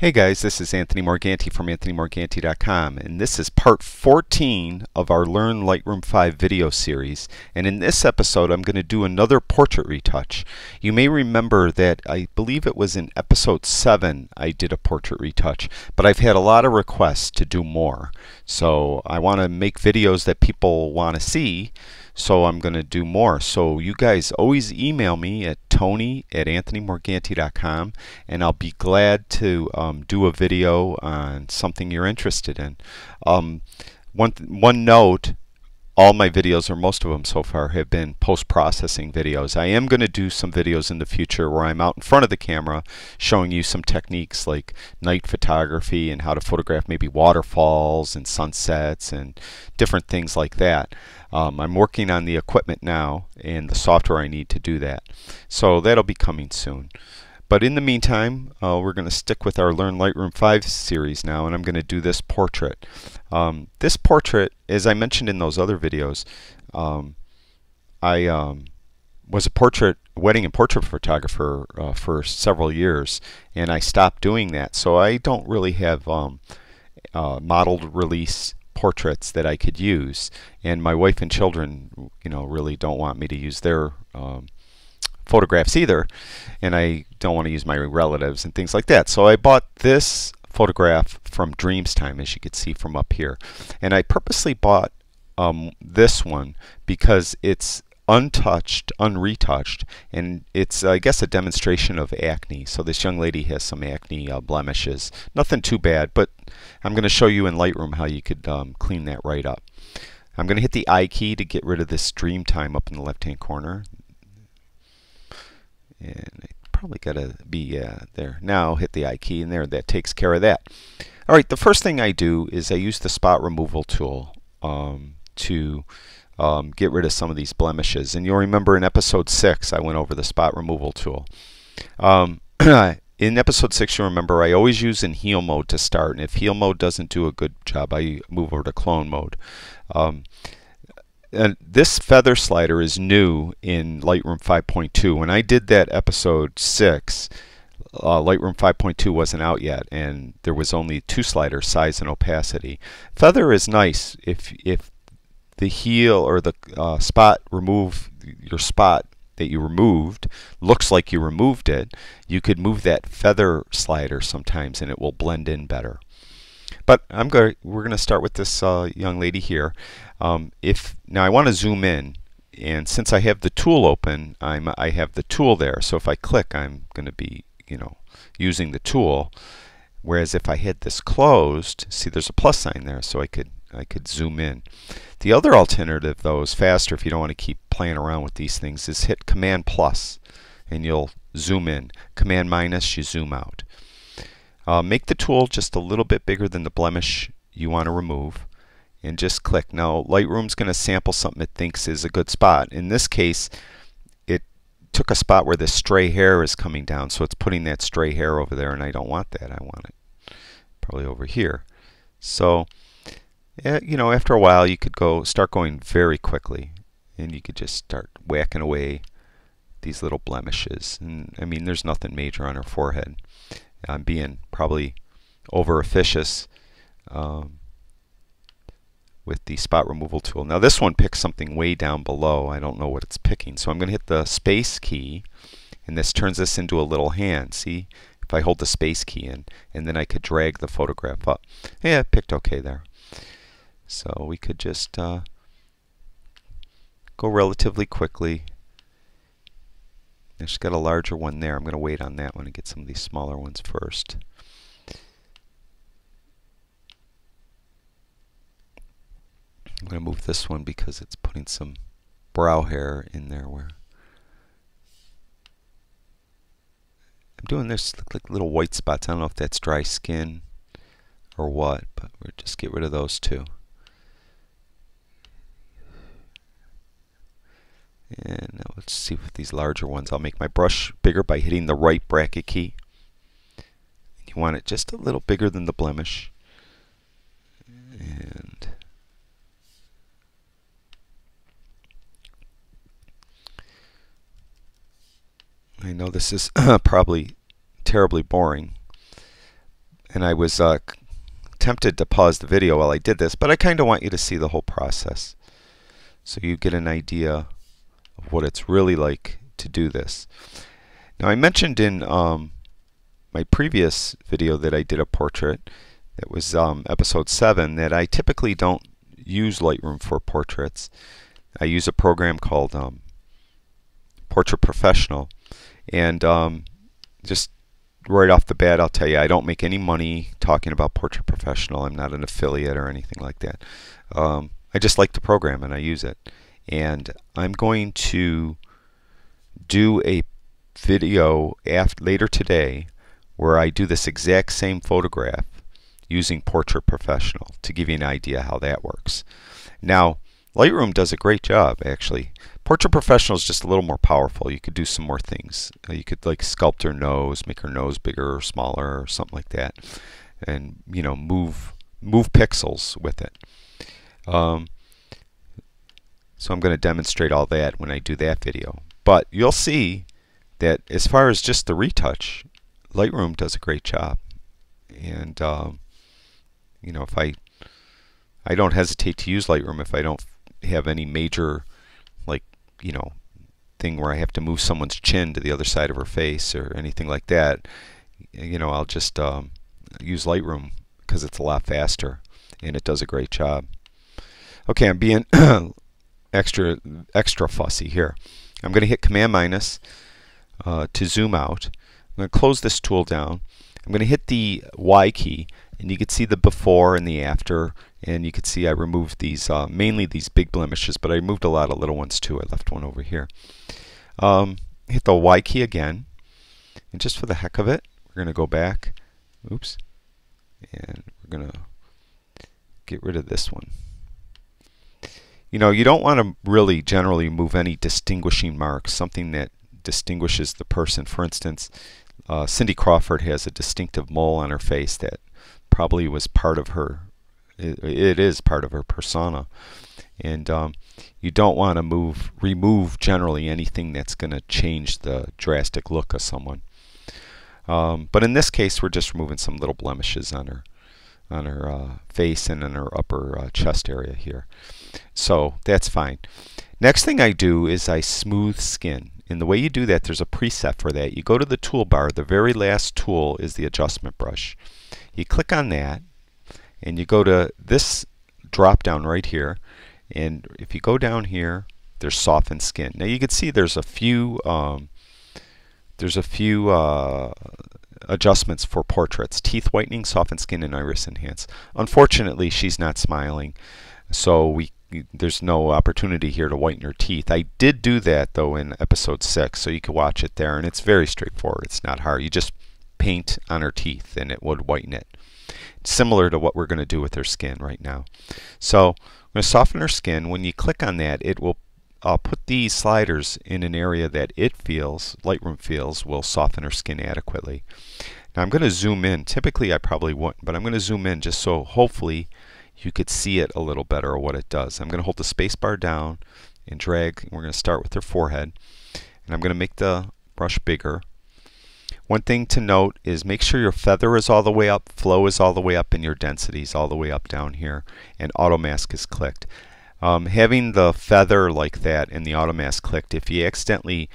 Hey guys, this is Anthony Morganti from AnthonyMorganti.com and this is part 14 of our Learn Lightroom 5 video series and in this episode I'm going to do another portrait retouch. You may remember that I believe it was in episode 7 I did a portrait retouch but I've had a lot of requests to do more so I want to make videos that people want to see so I'm going to do more. So you guys always email me at tony at anthonymorganti.com and I'll be glad to um, do a video on something you're interested in. Um, one, one note, all my videos, or most of them so far, have been post-processing videos. I am going to do some videos in the future where I'm out in front of the camera showing you some techniques like night photography and how to photograph maybe waterfalls and sunsets and different things like that. Um, I'm working on the equipment now and the software I need to do that. So that'll be coming soon. But in the meantime, uh, we're going to stick with our Learn Lightroom 5 series now, and I'm going to do this portrait. Um, this portrait, as I mentioned in those other videos, um, I um, was a portrait, wedding and portrait photographer uh, for several years, and I stopped doing that. So I don't really have um, uh, modeled release portraits that I could use, and my wife and children, you know, really don't want me to use their um, photographs either, and I don't want to use my relatives and things like that. So I bought this photograph from Dreamstime, as you can see from up here. And I purposely bought um, this one because it's untouched, unretouched, and it's, I guess, a demonstration of acne. So this young lady has some acne uh, blemishes. Nothing too bad, but I'm going to show you in Lightroom how you could um, clean that right up. I'm going to hit the I key to get rid of this Dreamstime up in the left-hand corner and it probably got to be uh, there now hit the I key and there that takes care of that. Alright the first thing I do is I use the spot removal tool um, to um, get rid of some of these blemishes. And you'll remember in episode 6 I went over the spot removal tool. Um, in episode 6 you remember I always use in heal mode to start. And if heal mode doesn't do a good job I move over to clone mode. Um, and this feather slider is new in Lightroom 5.2. When I did that episode 6, uh, Lightroom 5.2 wasn't out yet, and there was only two sliders, size and opacity. Feather is nice if if the heal or the uh, spot remove your spot that you removed looks like you removed it, you could move that feather slider sometimes, and it will blend in better. But I'm going. We're going to start with this uh, young lady here. Um, if now I want to zoom in, and since I have the tool open, I'm I have the tool there. So if I click, I'm going to be you know using the tool. Whereas if I hit this closed, see there's a plus sign there, so I could I could zoom in. The other alternative, though, is faster if you don't want to keep playing around with these things, is hit Command plus, and you'll zoom in. Command minus, you zoom out. Uh, make the tool just a little bit bigger than the blemish you want to remove and just click. Now Lightroom's going to sample something it thinks is a good spot. In this case it took a spot where the stray hair is coming down so it's putting that stray hair over there and I don't want that. I want it probably over here. So you know after a while you could go start going very quickly and you could just start whacking away these little blemishes and I mean there's nothing major on her forehead. I'm being probably over officious um, with the spot removal tool. Now this one picks something way down below. I don't know what it's picking. So I'm going to hit the space key and this turns this into a little hand. See? If I hold the space key in and then I could drag the photograph up. Yeah, it picked okay there. So we could just uh, go relatively quickly I just got a larger one there. I'm going to wait on that one and get some of these smaller ones first. I'm going to move this one because it's putting some brow hair in there where I'm doing this look like little white spots. I don't know if that's dry skin or what, but we'll just get rid of those two. And now let's see with these larger ones. I'll make my brush bigger by hitting the right bracket key. You want it just a little bigger than the blemish. And I know this is probably terribly boring, and I was uh, tempted to pause the video while I did this, but I kind of want you to see the whole process so you get an idea of what it's really like to do this. Now I mentioned in um, my previous video that I did a portrait, it was um, episode 7, that I typically don't use Lightroom for portraits. I use a program called um, Portrait Professional and um, just right off the bat, I'll tell you, I don't make any money talking about Portrait Professional. I'm not an affiliate or anything like that. Um, I just like the program and I use it. And I'm going to do a video after, later today where I do this exact same photograph using Portrait Professional to give you an idea how that works. Now, Lightroom does a great job actually. Portrait Professional is just a little more powerful. You could do some more things. Uh, you could like sculpt her nose, make her nose bigger or smaller or something like that, and you know move move pixels with it. Um, so I'm going to demonstrate all that when I do that video. But you'll see that as far as just the retouch, Lightroom does a great job. And um, you know if I I don't hesitate to use Lightroom if I don't have any major like you know thing where I have to move someone's chin to the other side of her face or anything like that you know I'll just um, use Lightroom because it's a lot faster and it does a great job. Okay I'm being extra extra fussy here. I'm going to hit command minus uh, to zoom out. I'm going to close this tool down. I'm going to hit the Y key and you can see the before and the after and you can see I removed these uh, mainly these big blemishes but I removed a lot of little ones too. I left one over here. Um, hit the Y key again. And just for the heck of it we're gonna go back. Oops. And we're gonna get rid of this one. You know you don't want to really generally move any distinguishing marks something that distinguishes the person. For instance uh, Cindy Crawford has a distinctive mole on her face that probably was part of her it, is part of her persona. And um, you don't want to move remove generally anything that's going to change the drastic look of someone. Um, but in this case we're just removing some little blemishes on her on her uh, face and in her upper uh, chest area here. So that's fine. Next thing I do is I smooth skin. And the way you do that there's a preset for that. You go to the toolbar. The very last tool is the adjustment brush. You click on that and you go to this drop down right here and if you go down here there's softened skin now you can see there's a few um, there's a few uh, adjustments for portraits teeth whitening softened skin and iris enhance unfortunately she's not smiling so we there's no opportunity here to whiten her teeth. I did do that though in episode 6 so you can watch it there and it's very straightforward. It's not hard. You just paint on her teeth and it would whiten it. Similar to what we're going to do with her skin right now. So I'm going to soften her skin. When you click on that, it will uh, put these sliders in an area that it feels, Lightroom feels, will soften her skin adequately. Now I'm going to zoom in. Typically I probably wouldn't, but I'm going to zoom in just so hopefully you could see it a little better or what it does. I'm going to hold the spacebar down and drag. We're going to start with her forehead. And I'm going to make the brush bigger. One thing to note is make sure your feather is all the way up, flow is all the way up, and your density is all the way up down here, and auto mask is clicked. Um, having the feather like that and the auto mask clicked, if you accidentally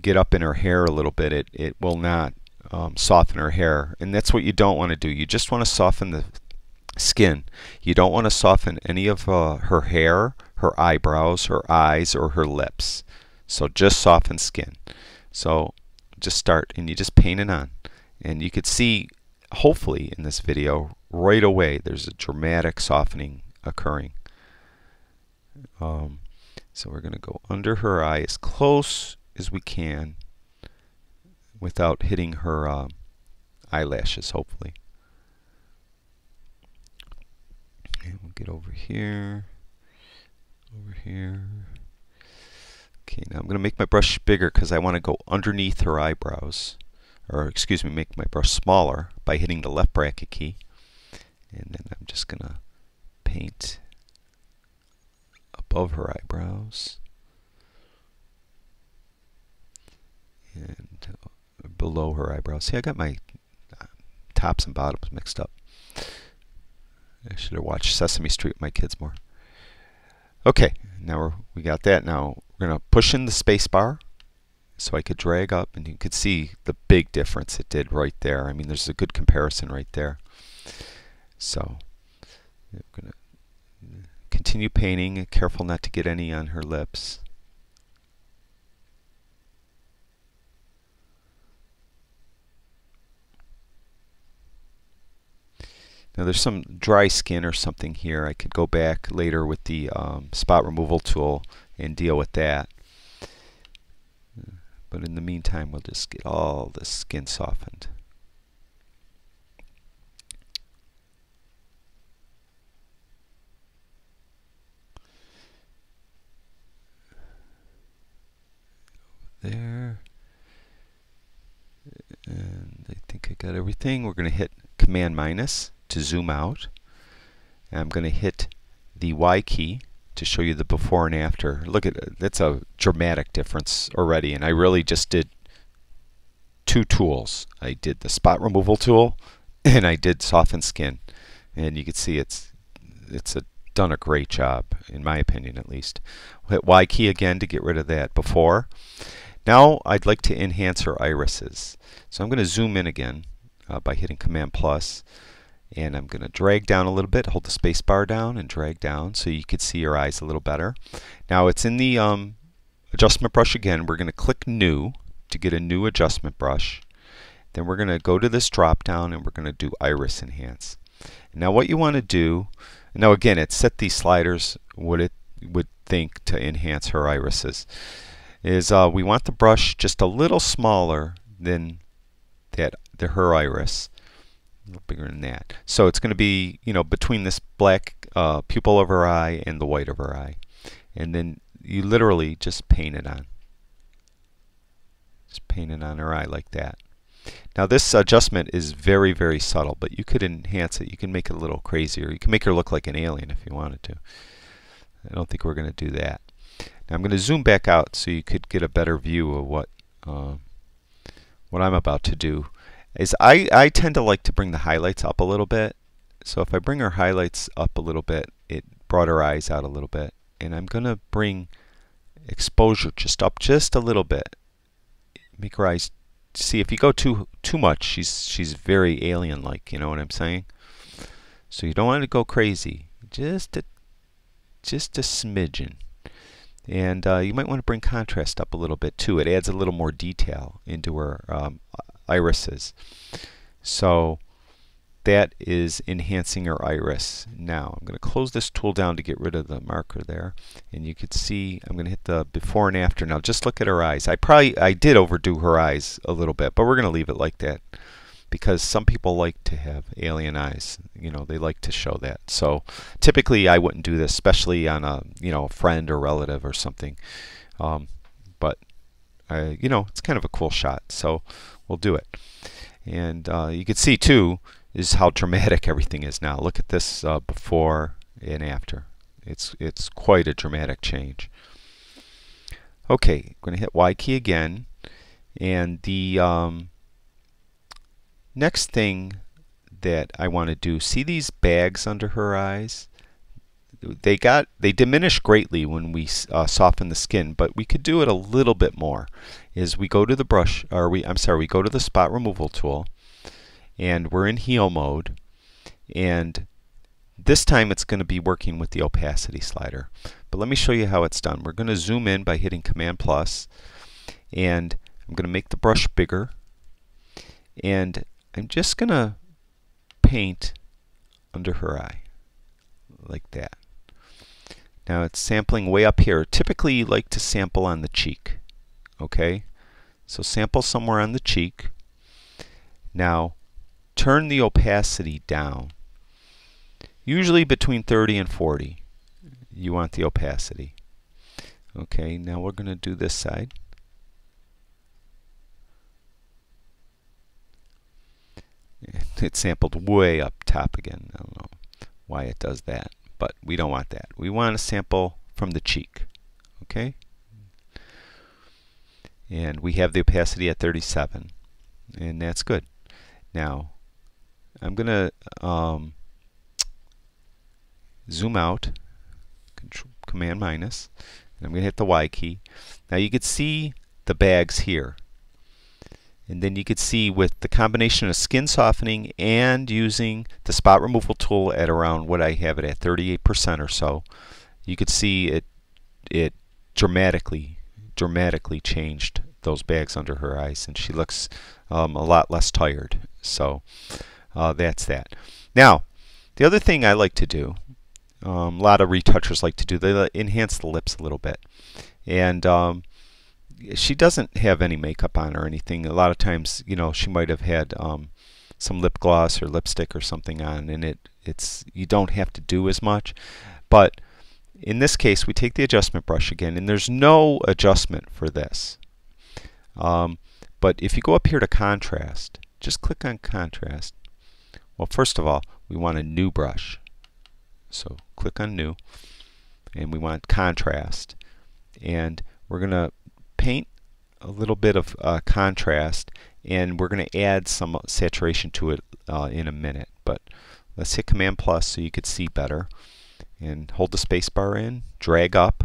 get up in her hair a little bit, it, it will not um, soften her hair. And that's what you don't want to do. You just want to soften the skin. You don't want to soften any of uh, her hair, her eyebrows, her eyes, or her lips. So just soften skin. So just start and you just paint it on. And you could see, hopefully in this video, right away there's a dramatic softening occurring. Um, so we're going to go under her eye as close as we can without hitting her uh, eyelashes, hopefully. And we'll get over here, over here. Okay, now I'm going to make my brush bigger because I want to go underneath her eyebrows. Or, excuse me, make my brush smaller by hitting the left bracket key. And then I'm just going to paint above her eyebrows. And uh, below her eyebrows. See, I got my tops and bottoms mixed up. I should have watched Sesame Street with my kids more. Okay, now we got that. Now we're going to push in the space bar so I could drag up and you could see the big difference it did right there. I mean, there's a good comparison right there. So I'm going to continue painting, careful not to get any on her lips. Now there's some dry skin or something here. I could go back later with the um, spot removal tool and deal with that. But in the meantime, we'll just get all the skin softened. There. And I think I got everything. We're going to hit Command minus to zoom out. I'm going to hit the Y key to show you the before and after. Look at that's a dramatic difference already and I really just did two tools. I did the spot removal tool and I did soften skin and you can see it's it's a, done a great job in my opinion at least. hit Y key again to get rid of that before. Now I'd like to enhance her irises. So I'm going to zoom in again uh, by hitting Command plus and I'm going to drag down a little bit, hold the space bar down and drag down so you could see your eyes a little better. Now it's in the um, adjustment brush again. We're going to click new to get a new adjustment brush. Then we're going to go to this drop down and we're going to do iris enhance. Now what you want to do, now again it set these sliders what it would think to enhance her irises, is uh, we want the brush just a little smaller than that the her iris a little bigger than that. So it's going to be, you know, between this black uh, pupil of her eye and the white of her eye. And then you literally just paint it on. Just paint it on her eye like that. Now this adjustment is very, very subtle, but you could enhance it. You can make it a little crazier. You can make her look like an alien if you wanted to. I don't think we're going to do that. Now I'm going to zoom back out so you could get a better view of what uh, what I'm about to do is I, I tend to like to bring the highlights up a little bit. So if I bring her highlights up a little bit, it brought her eyes out a little bit. And I'm going to bring exposure just up just a little bit. Make her eyes see if you go too too much, she's she's very alien like, you know what I'm saying? So you don't want to go crazy. Just a just a smidgen. And uh, you might want to bring contrast up a little bit too. It adds a little more detail into her um, irises. So that is enhancing your iris. Now I'm going to close this tool down to get rid of the marker there. And you can see I'm going to hit the before and after. Now just look at her eyes. I probably I did overdo her eyes a little bit but we're going to leave it like that because some people like to have alien eyes. You know they like to show that. So typically I wouldn't do this especially on a you know a friend or relative or something. Um, but I, you know it's kind of a cool shot. So we'll do it. And uh, you can see too is how dramatic everything is now. Look at this uh, before and after. It's it's quite a dramatic change. Okay, I'm going to hit Y key again, and the um, next thing that I want to do, see these bags under her eyes? They got they diminish greatly when we uh, soften the skin, but we could do it a little bit more. Is we go to the brush, or we I'm sorry, we go to the spot removal tool, and we're in heal mode, and this time it's going to be working with the opacity slider. But let me show you how it's done. We're going to zoom in by hitting Command plus, and I'm going to make the brush bigger, and I'm just going to paint under her eye like that. Now it's sampling way up here. Typically you like to sample on the cheek. Okay? So sample somewhere on the cheek. Now turn the opacity down. Usually between 30 and 40 you want the opacity. Okay, now we're going to do this side. It sampled way up top again. I don't know why it does that but we don't want that. We want a sample from the cheek. Okay? And we have the opacity at 37. And that's good. Now, I'm going to um, zoom out, control, command minus, and I'm going to hit the Y key. Now you can see the bags here. And then you can see with the combination of skin softening and using the spot removal tool at around what I have it at 38% or so, you could see it it dramatically dramatically changed those bags under her eyes and she looks um, a lot less tired. So uh, that's that. Now, the other thing I like to do, um, a lot of retouchers like to do, they enhance the lips a little bit. And um, she doesn't have any makeup on or anything. A lot of times, you know, she might have had um, some lip gloss or lipstick or something on, and it it's you don't have to do as much. But in this case, we take the adjustment brush again, and there's no adjustment for this. Um, but if you go up here to contrast, just click on contrast. Well, first of all, we want a new brush. So click on new, and we want contrast. And we're going to paint a little bit of uh, contrast, and we're going to add some saturation to it uh, in a minute. But let's hit Command plus so you could see better and hold the spacebar in, drag up,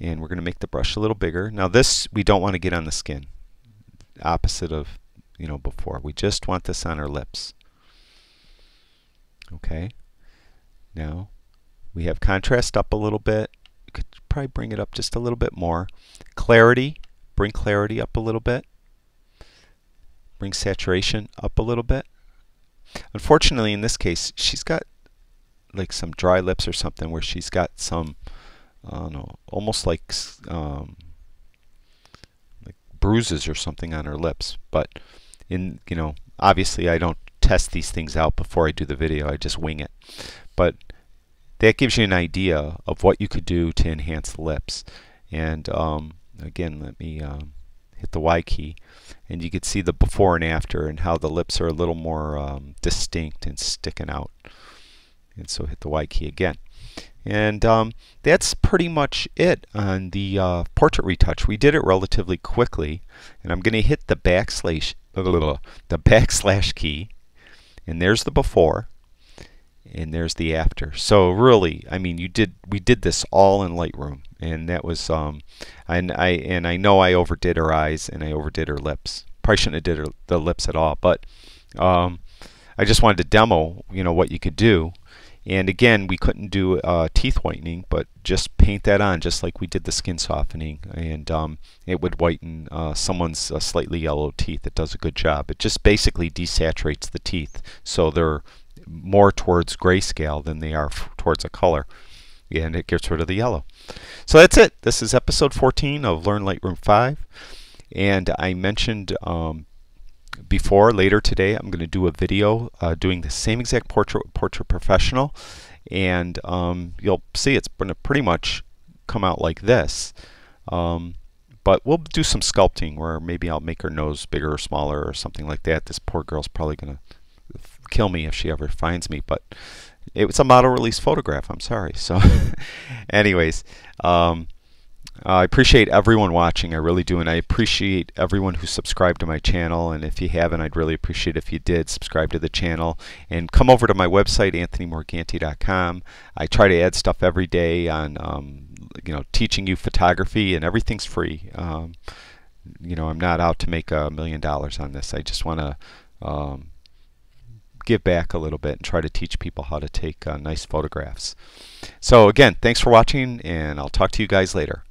and we're going to make the brush a little bigger. Now this we don't want to get on the skin, opposite of you know before. We just want this on our lips. Okay. Now we have contrast up a little bit. Could probably bring it up just a little bit more. Clarity, bring clarity up a little bit. Bring saturation up a little bit. Unfortunately, in this case, she's got like some dry lips or something where she's got some I don't know, almost like um, like bruises or something on her lips. But in you know, obviously I don't test these things out before I do the video. I just wing it. But that gives you an idea of what you could do to enhance the lips. And um, again, let me um, hit the Y key, and you can see the before and after and how the lips are a little more um, distinct and sticking out. And so hit the Y key again. And um, that's pretty much it on the uh, portrait retouch. We did it relatively quickly, and I'm going to hit the backslash the backslash key, and there's the before, and there's the after. So really, I mean, you did we did this all in Lightroom, and that was um, and I and I know I overdid her eyes and I overdid her lips. Probably shouldn't have did her the lips at all, but um, I just wanted to demo, you know, what you could do. And again, we couldn't do uh, teeth whitening, but just paint that on, just like we did the skin softening, and um, it would whiten uh, someone's uh, slightly yellow teeth. It does a good job. It just basically desaturates the teeth, so they're more towards grayscale than they are towards a color, and it gets rid of the yellow. So that's it. This is episode 14 of Learn Lightroom 5, and I mentioned um, before later today I'm going to do a video uh, doing the same exact portrait portrait professional and um, you'll see it's going to pretty much come out like this um, but we'll do some sculpting where maybe I'll make her nose bigger or smaller or something like that this poor girl's probably going to kill me if she ever finds me but it was a model release photograph I'm sorry so anyways um, I appreciate everyone watching, I really do, and I appreciate everyone who subscribed to my channel, and if you haven't, I'd really appreciate if you did subscribe to the channel, and come over to my website, anthonymorganti.com. I try to add stuff every day on, um, you know, teaching you photography, and everything's free. Um, you know, I'm not out to make a million dollars on this. I just want to um, give back a little bit and try to teach people how to take uh, nice photographs. So again, thanks for watching, and I'll talk to you guys later.